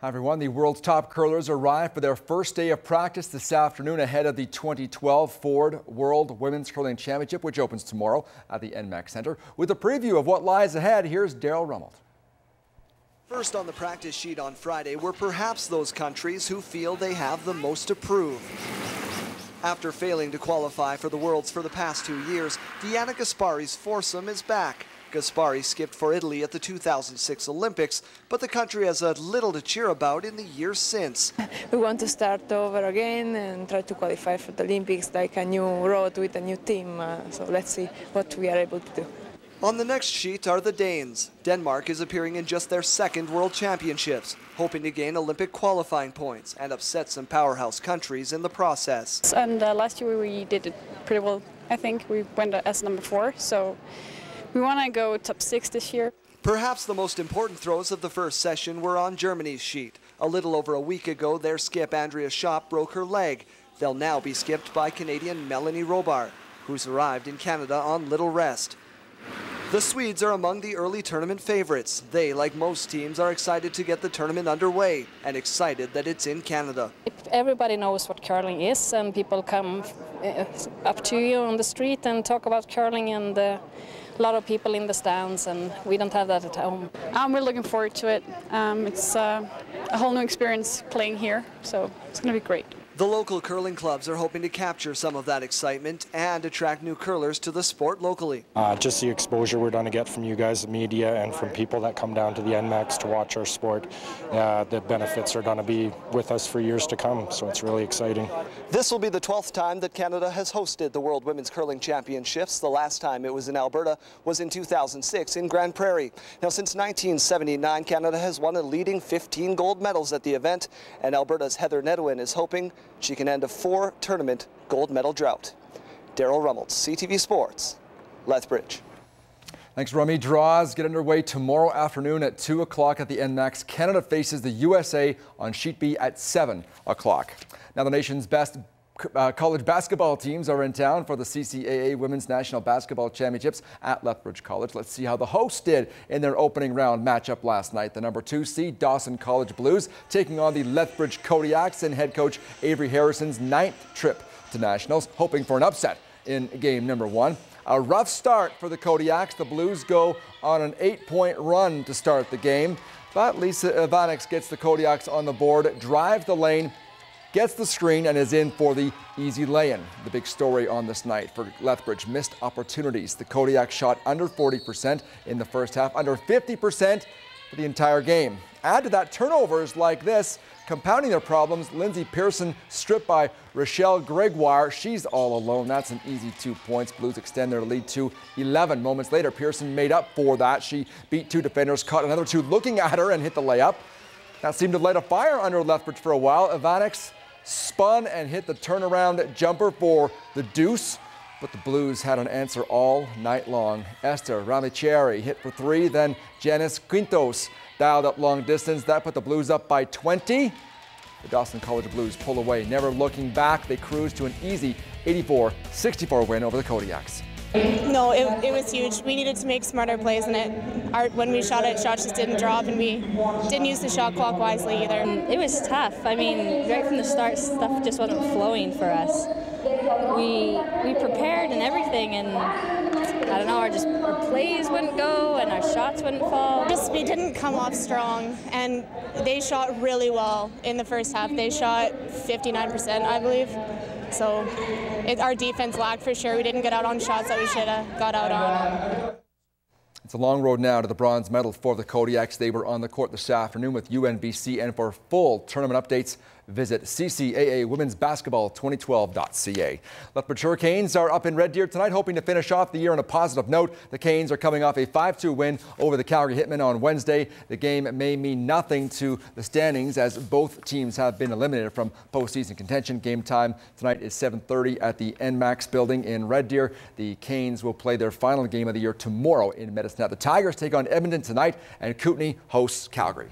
Hi everyone, the world's top curlers arrived for their first day of practice this afternoon ahead of the 2012 Ford World Women's Curling Championship, which opens tomorrow at the ENMAX Center. With a preview of what lies ahead, here's Daryl Rummelt. First on the practice sheet on Friday were perhaps those countries who feel they have the most to prove. After failing to qualify for the Worlds for the past two years, Diana Gaspari's foursome is back. Gaspari skipped for Italy at the 2006 Olympics, but the country has had little to cheer about in the years since. We want to start over again and try to qualify for the Olympics like a new road with a new team. Uh, so let's see what we are able to do. On the next sheet are the Danes. Denmark is appearing in just their second World Championships, hoping to gain Olympic qualifying points and upset some powerhouse countries in the process. And uh, last year we did it pretty well. I think we went as number four, so we want to go top six this year. Perhaps the most important throws of the first session were on Germany's sheet. A little over a week ago, their skip Andrea Schopp broke her leg. They'll now be skipped by Canadian Melanie Robillard, who's arrived in Canada on little rest. The Swedes are among the early tournament favorites. They, like most teams, are excited to get the tournament underway and excited that it's in Canada. If everybody knows what curling is and people come uh, up to you on the street and talk about curling and uh, a lot of people in the stands, and we don't have that at home. Um, we're looking forward to it. Um, it's uh, a whole new experience playing here, so it's going to be great. The local curling clubs are hoping to capture some of that excitement and attract new curlers to the sport locally. Uh, just the exposure we're going to get from you guys, the media, and from people that come down to the ENMAX to watch our sport. Uh, the benefits are going to be with us for years to come, so it's really exciting. This will be the 12th time that Canada has hosted the World Women's Curling Championships. The last time it was in Alberta was in 2006 in Grande Prairie. Now, since 1979, Canada has won a leading 15 gold medals at the event, and Alberta's Heather Nedohin is hoping she can end a four tournament gold medal drought. Daryl Rummelt, CTV Sports, Lethbridge. Thanks, Rummy. Draws get underway tomorrow afternoon at 2 o'clock at the ENMAX. Canada faces the USA on Sheet B at 7 o'clock. Now, the nation's best uh, college basketball teams are in town for the CCAA Women's National Basketball Championships at Lethbridge College. Let's see how the hosts did in their opening round matchup last night. The number two seed Dawson College Blues taking on the Lethbridge Kodiaks and head coach Avery Harrison's ninth trip to nationals, hoping for an upset in game number one. A rough start for the Kodiaks. The Blues go on an eight-point run to start the game, but Lisa Ivanix gets the Kodiaks on the board, drive the lane, gets the screen and is in for the easy lay-in. The big story on this night for Lethbridge, missed opportunities. The Kodiak shot under 40% in the first half, under 50% for the entire game. Add to that turnovers like this, compounding their problems. Lindsay Pearson stripped by Rochelle Gregoire. She's all alone. That's an easy two points. Blues extend their lead to 11. Moments later, Pearson made up for that. She beat two defenders, caught another two looking at her and hit the layup. That seemed to light a fire under Lethbridge for a while. Ivanix spun and hit the turnaround jumper for the deuce, but the Blues had an answer all night long. Esther Ramichieri hit for three, then Janice Quintos dialed up long distance. That put the Blues up by 20. The Dawson College Blues pull away, never looking back. They cruise to an easy 84-64 win over the Kodiaks. No, it, it was huge. We needed to make smarter plays, and it our, when we shot it, shots just didn't drop, and we didn't use the shot clock wisely either. It was tough. I mean, right from the start, stuff just wasn't flowing for us. We we prepared and everything, and I don't know, our just our plays wouldn't go, and our shots wouldn't fall. Just we didn't come off strong, and they shot really well in the first half. They shot 59%, I believe. So it, our defense lacked for sure. We didn't get out on shots that we should have got out on. It's a long road now to the bronze medal for the Kodiaks. They were on the court this afternoon with UNBC. And for full tournament updates, visit CCAA Women's Basketball 2012.ca. Lethbridge Hurricanes are up in Red Deer tonight, hoping to finish off the year on a positive note. The Canes are coming off a 5-2 win over the Calgary Hitmen on Wednesday. The game may mean nothing to the standings as both teams have been eliminated from postseason contention. Game time tonight is 7.30 at the ENMAX building in Red Deer. The Canes will play their final game of the year tomorrow in Medicine now, the Tigers take on Edmonton tonight, and Kootenay hosts Calgary.